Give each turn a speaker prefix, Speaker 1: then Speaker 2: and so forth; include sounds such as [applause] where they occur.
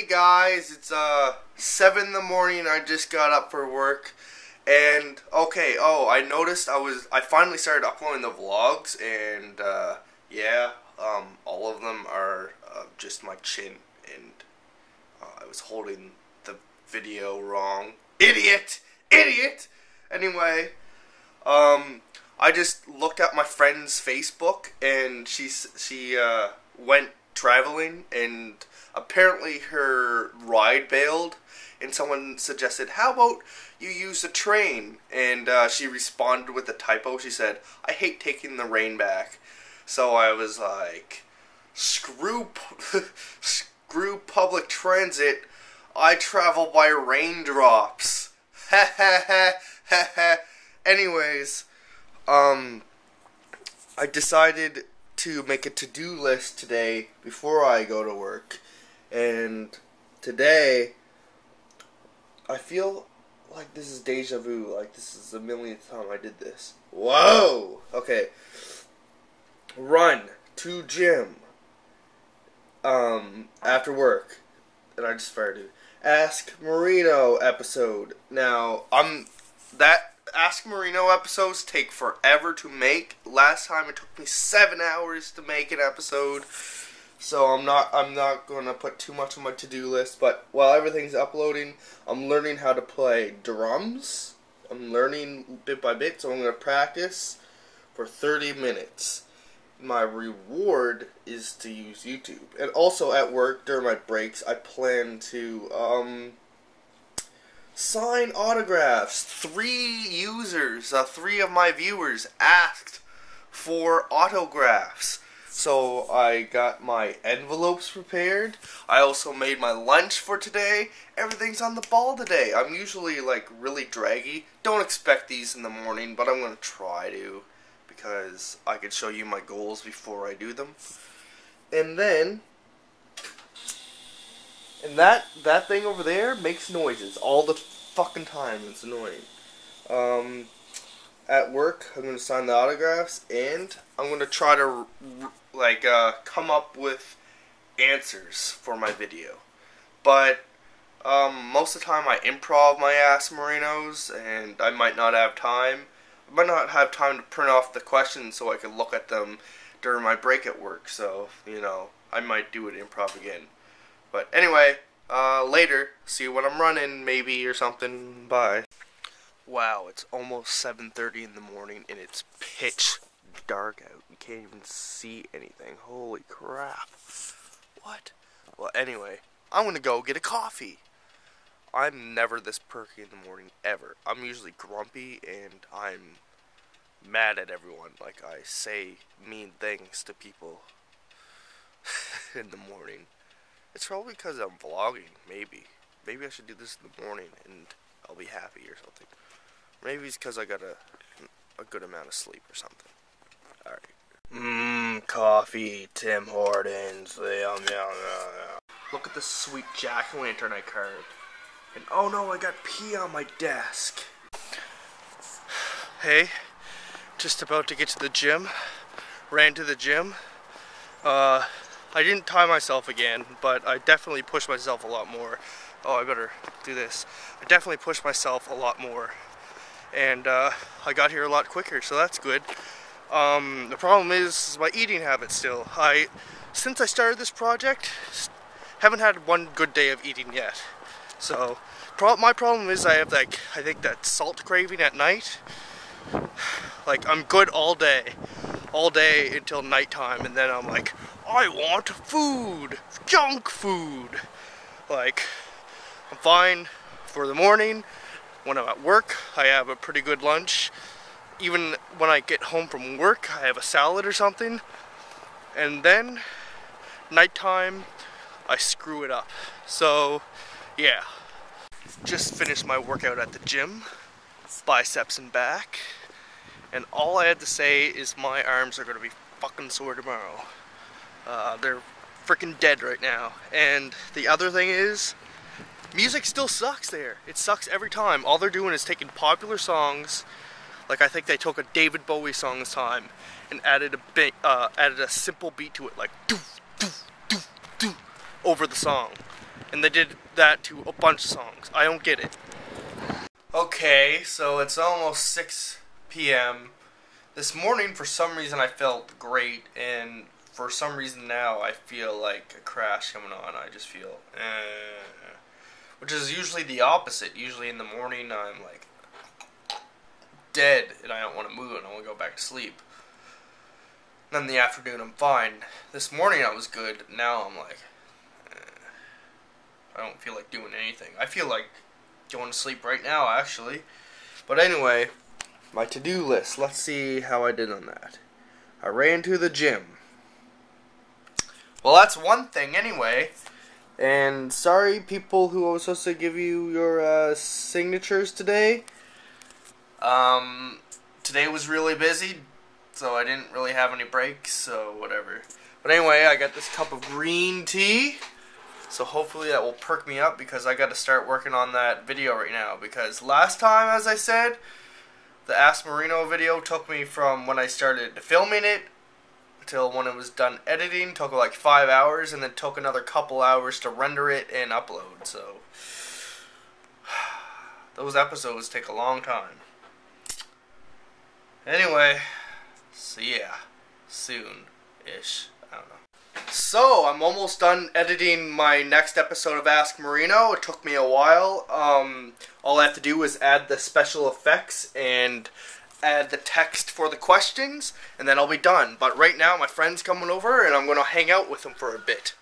Speaker 1: Hey guys, it's uh seven in the morning. I just got up for work, and okay. Oh, I noticed I was I finally started uploading the vlogs, and uh, yeah, um, all of them are uh, just my chin, and uh, I was holding the video wrong. Idiot, idiot. Anyway, um, I just looked at my friend's Facebook, and she she uh went traveling and apparently her ride bailed and someone suggested how about you use a train? And uh, she responded with a typo. She said i hate taking the rain back. So i was like screw [laughs] screw public transit. I travel by raindrops. Ha ha ha ha ha anyways um i decided to make a to-do list today before I go to work. And today I feel like this is deja vu, like this is the millionth time I did this. Whoa! Okay. Run to gym. Um after work. And I just fired it. Ask Marino episode. Now, I'm that Ask Marino episodes take forever to make. Last time it took me seven hours to make an episode. So I'm not I'm not gonna put too much on my to do list, but while everything's uploading, I'm learning how to play drums. I'm learning bit by bit, so I'm gonna practice for 30 minutes. My reward is to use YouTube. And also at work during my breaks I plan to um sign autographs. Three users, uh, three of my viewers asked for autographs. So I got my envelopes prepared. I also made my lunch for today. Everything's on the ball today. I'm usually like really draggy. Don't expect these in the morning, but I'm going to try to because I could show you my goals before I do them. And then and that that thing over there makes noises all the fucking time. It's annoying. Um, at work, I'm gonna sign the autographs, and I'm gonna try to like uh, come up with answers for my video. But um, most of the time, I improv my Ask Marinos, and I might not have time. I might not have time to print off the questions so I can look at them during my break at work. So you know, I might do it improv again. But anyway, uh, later, see when I'm running, maybe, or something. Bye. Wow, it's almost 7.30 in the morning, and it's pitch dark out. You can't even see anything. Holy crap. What? Well, anyway, I'm gonna go get a coffee. I'm never this perky in the morning, ever. I'm usually grumpy, and I'm mad at everyone. Like, I say mean things to people [laughs] in the morning. It's probably because I'm vlogging, maybe. Maybe I should do this in the morning and I'll be happy or something. Maybe it's because I got a, a good amount of sleep or something. Alright. Mmm, coffee, Tim Hortons. Yum, yum, yum, Look at the sweet jack-o'-lantern I carved. And oh no, I got pee on my desk. [sighs] Hey, just about to get to the gym. Ran to the gym. Uh, I didn't tie myself again, but I definitely pushed myself a lot more. Oh, I better do this. I definitely pushed myself a lot more. And uh, I got here a lot quicker, so that's good. Um, the problem is my eating habit still. I, since I started this project, haven't had one good day of eating yet. So, pro my problem is I have like, I think that salt craving at night. Like, I'm good all day. All day until nighttime, and then I'm like, I want food, junk food. Like, I'm fine for the morning. When I'm at work, I have a pretty good lunch. Even when I get home from work, I have a salad or something. And then, nighttime, I screw it up. So, yeah. Just finished my workout at the gym, biceps and back. And all I had to say is my arms are to be fucking sore tomorrow. Uh, they're freaking dead right now. And the other thing is, music still sucks there. It sucks every time. All they're doing is taking popular songs, like I think they took a David Bowie song this time, and added a bit, uh, added a simple beat to it, like doo doo doo doo, over the song. And they did that to a bunch of songs. I don't get it. Okay, so it's almost 6 p.m. This morning, for some reason, I felt great, and for some reason now, I feel like a crash coming on. I just feel, eh. Which is usually the opposite. Usually in the morning, I'm like dead, and I don't want to move, and I want to go back to sleep. Then in the afternoon, I'm fine. This morning, I was good. Now I'm like, eh. I don't feel like doing anything. I feel like going to sleep right now, actually. But anyway, my to-do list. Let's see how I did on that. I ran to the gym. Well, that's one thing anyway. And sorry, people who I was supposed to give you your uh, signatures today. Um, today was really busy, so I didn't really have any breaks, so whatever. But anyway, I got this cup of green tea. So hopefully that will perk me up because I got to start working on that video right now. Because last time, as I said, the Ask Marino video took me from when I started filming it until when it was done editing. Took like five hours and then took another couple hours to render it and upload. So [sighs] those episodes take a long time. Anyway, see ya soon-ish. I don't know. So, I'm almost done editing my next episode of Ask Marino. It took me a while. Um, all I have to do is add the special effects and add the text for the questions, and then I'll be done. But right now, my friend's coming over, and I'm going to hang out with him for a bit.